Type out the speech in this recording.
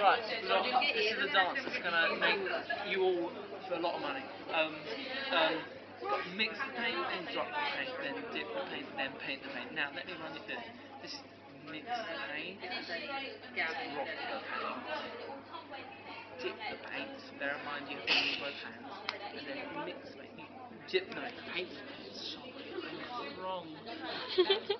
Right, look, this is a dance that's gonna make you all for a lot of money. Um, um, mix the paint, then drop the paint, then dip the paint, then paint the paint. Now let me run you through. This mix the paint, drop the paint, dip the paint. Bear in mind you have to use both hands, and then mix the paint. You dip no, paint, sorry, so strong. wrong.